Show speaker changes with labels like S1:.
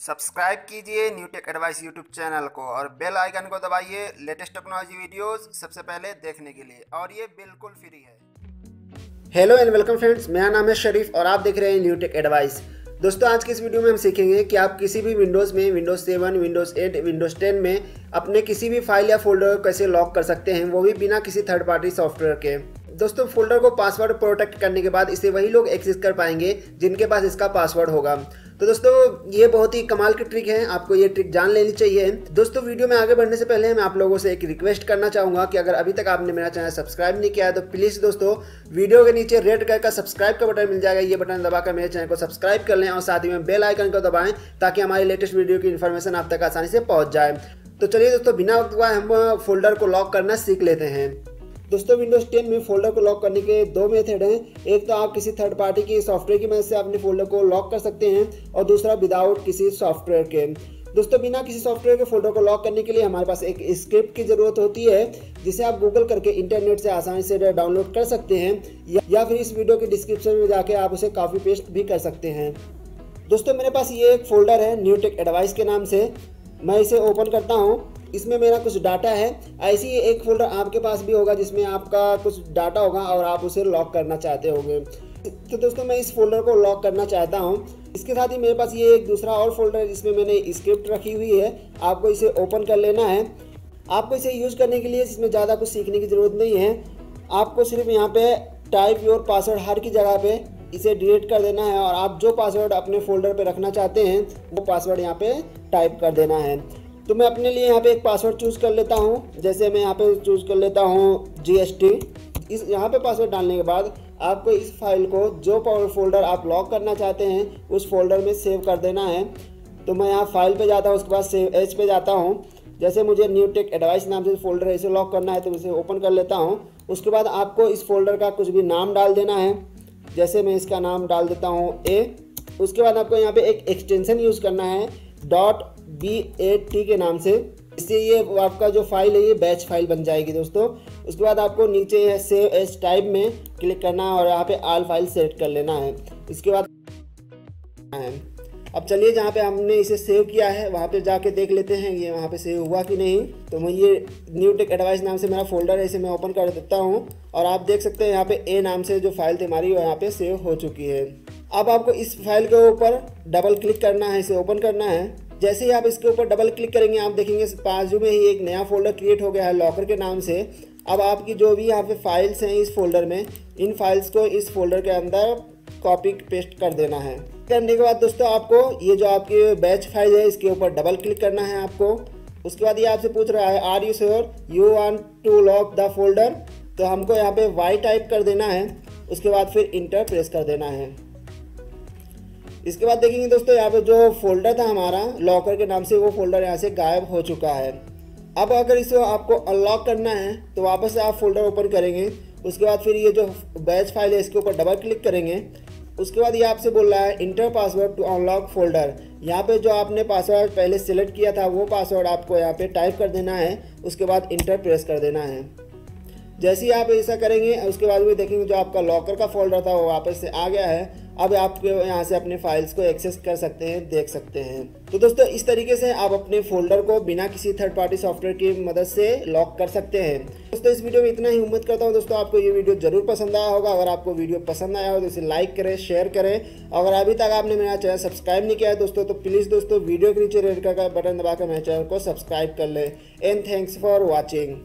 S1: Subscribe कीजिए new tech advice YouTube channel को और बेल आइकन को दबाइए लेटेस्ट टेक्नोलॉजी वीडियोस सबसे पहले देखने के लिए। और ये बिल्कुल फ्री है। हेलो एंड वेलकम फ्रेंड्स मेरा नाम है शरीफ और आप देख रहे हैं न्यू टेक एडवाइस। दोस्तों, आज की इस वीडियो में हम सीखेंगे कि आप किसी भी विंडोज़ में, Windows seven, Windows eight, Windows ten में अपने किसी भी फ़ाइल या फोल्डर को कैसे लॉक कर सकते हैं, वो भी बिना किसी थर्ड पार्टी सॉफ्टवेयर के। दोस्तों, फोल्डर को पासवर्ड प्रोटेक्ट करने के बाद इसे वही लोग एक्सेस कर पाएँगे जिनके पास इसका पासवर्ड होगा। तो दोस्तों, ये बहुत ही कमाल की ट्रिक है। आपको ये ट्रिक जान लेनी चाहिए। दोस्तों वीडियो में आगे बढ़ने से पहले मैं आप लोगों से एक रिक्वेस्ट करना चाहूँगा कि अगर अभी तक आपने मेरा चैनल सब्सक्राइब नहीं किया है तो प्लीज़ दोस्तों वीडियो के नीचे रेड कलर का सब्सक्राइब का बटन मिल जाएगा। ये बटन दबाकर मेरे चैनल को सब्सक्राइब कर लें और साथ ही में बेल आइकन को दबाएँ, ताकि हमारी लेटेस्ट वीडियो की इन्फॉर्मेशन आप तक आसानी से पहुँच जाए। तो चलिए दोस्तों, बिना वक्त हुआ हम फोल्डर को लॉक करना सीख लेते हैं। दोस्तों विंडोज़ 10 में फोल्डर को लॉक करने के दो मेथड हैं। एक तो आप किसी थर्ड पार्टी की सॉफ्टवेयर की मदद से अपने फोल्डर को लॉक कर सकते हैं और दूसरा विदाउट किसी सॉफ्टवेयर के। दोस्तों, बिना किसी सॉफ्टवेयर के फोल्डर को लॉक करने के लिए हमारे पास एक स्क्रिप्ट की ज़रूरत होती है, जिसे आप गूगल करके इंटरनेट से आसानी से डाउनलोड कर सकते हैं, या फिर इस वीडियो के डिस्क्रिप्शन में जाके आप उसे काफ़ी पेस्ट भी कर सकते हैं। दोस्तों, मेरे पास ये एक फोल्डर है न्यू टेक एडवाइस के नाम से। मैं इसे ओपन करता हूँ। इसमें मेरा कुछ डाटा है। ऐसी एक फोल्डर आपके पास भी होगा जिसमें आपका कुछ डाटा होगा और आप उसे लॉक करना चाहते होंगे। तो दोस्तों, मैं इस फोल्डर को लॉक करना चाहता हूँ। इसके साथ ही मेरे पास ये एक दूसरा और फोल्डर है जिसमें मैंने स्क्रिप्ट रखी हुई है। आपको इसे ओपन कर लेना है। आपको इसे यूज़ करने के लिए इसमें ज़्यादा कुछ सीखने की ज़रूरत नहीं है। आपको सिर्फ़ यहाँ पे टाइप योर पासवर्ड हर की जगह पे इसे डिलीट कर देना है और आप जो पासवर्ड अपने फोल्डर पे रखना चाहते हैं, वो पासवर्ड यहाँ पे टाइप कर देना है। तो मैं अपने लिए यहाँ पे एक पासवर्ड चूज़ कर लेता हूँ। जैसे मैं यहाँ पे चूज़ कर लेता हूँ जी इस यहाँ पे पासवर्ड डालने के बाद आपको इस फ़ाइल को जो पावर फोल्डर आप लॉक करना चाहते हैं, उस फोल्डर में सेव कर देना है। तो मैं यहाँ फ़ाइल पे जाता हूँ, उसके बाद सेव एच पे जाता हूँ। जैसे मुझे न्यू टेक एडवाइस नाम से फोल्डर इसे लॉक करना है तो इसे ओपन कर लेता हूँ। उसके बाद आपको इस फोल्डर का कुछ भी नाम डाल देना है। जैसे मैं इसका नाम डाल देता हूँ ए उसके बाद आपको यहाँ पे एक एक्सटेंशन यूज़ करना है। डॉट बी ए टी के नाम से। इससे ये आपका जो फ़ाइल है, ये बैच फ़ाइल बन जाएगी दोस्तों। उसके बाद आपको नीचे सेव एस टाइप में क्लिक करना है और यहाँ पे आल फ़ाइल सेट कर लेना है। इसके बाद अब चलिए, जहाँ पे हमने इसे सेव किया है, वहाँ पे जाके देख लेते हैं ये वहाँ पे सेव हुआ कि नहीं। तो मैं ये न्यू टेक एडवाइस नाम से मेरा फोल्डर है, इसे मैं ओपन कर देता हूँ। और आप देख सकते हैं यहाँ पे ए नाम से जो फ़ाइल थी हमारी, वो यहाँ पे सेव हो चुकी है। अब आपको इस फ़ाइल के ऊपर डबल क्लिक करना है, इसे ओपन करना है। जैसे ही आप इसके ऊपर डबल क्लिक करेंगे, आप देखेंगे बाजू में ही एक नया फोल्डर क्रिएट हो गया है लॉकर के नाम से। अब आपकी जो भी यहाँ पे फाइल्स हैं इस फोल्डर में, इन फाइल्स को इस फोल्डर के अंदर कॉपी पेस्ट कर देना है। करने के बाद दोस्तों आपको ये जो आपकी बैच फ़ाइल है, इसके ऊपर डबल क्लिक करना है आपको। उसके बाद ये आपसे पूछ रहा है are you sure you want to lock the folder तो हमको यहाँ पे वाई टाइप कर देना है। उसके बाद फिर इंटर प्रेस कर देना है। इसके बाद देखेंगे दोस्तों, यहाँ पे जो फोल्डर था हमारा लॉकर के नाम से वो फोल्डर यहाँ से गायब हो चुका है। अब अगर इसे आपको अनलॉक करना है तो वापस से आप फोल्डर ओपन करेंगे। उसके बाद फिर ये जो बैच फ़ाइल है, इसके ऊपर डबल क्लिक करेंगे। उसके बाद ये आपसे बोल रहा है enter password to unlock folder यहाँ पे जो आपने पासवर्ड पहले सिलेक्ट किया था, वो पासवर्ड आपको यहाँ पे टाइप कर देना है। उसके बाद इंटर प्रेस कर देना है। जैसे ही आप ऐसा करेंगे, उसके बाद भी देखेंगे जो आपका लॉकर का फोल्डर था, वो वापस से आ गया है। अब आप यहाँ से अपने फाइल्स को एक्सेस कर सकते हैं, देख सकते हैं। तो दोस्तों, इस तरीके से आप अपने फोल्डर को बिना किसी थर्ड पार्टी सॉफ्टवेयर की मदद से लॉक कर सकते हैं। दोस्तों, इस वीडियो में इतना ही। उम्मीद करता हूँ दोस्तों, आपको ये वीडियो ज़रूर पसंद आया होगा। अगर आपको वीडियो पसंद आया हो तो इसे लाइक करें शेयर करें। अगर अभी तक आपने मेरा चैनल सब्सक्राइब नहीं किया है दोस्तों तो प्लीज़ दोस्तों वीडियो के नीचे रेड का बटन दबाकर मेरे चैनल को सब्सक्राइब कर लें। And thanks for watching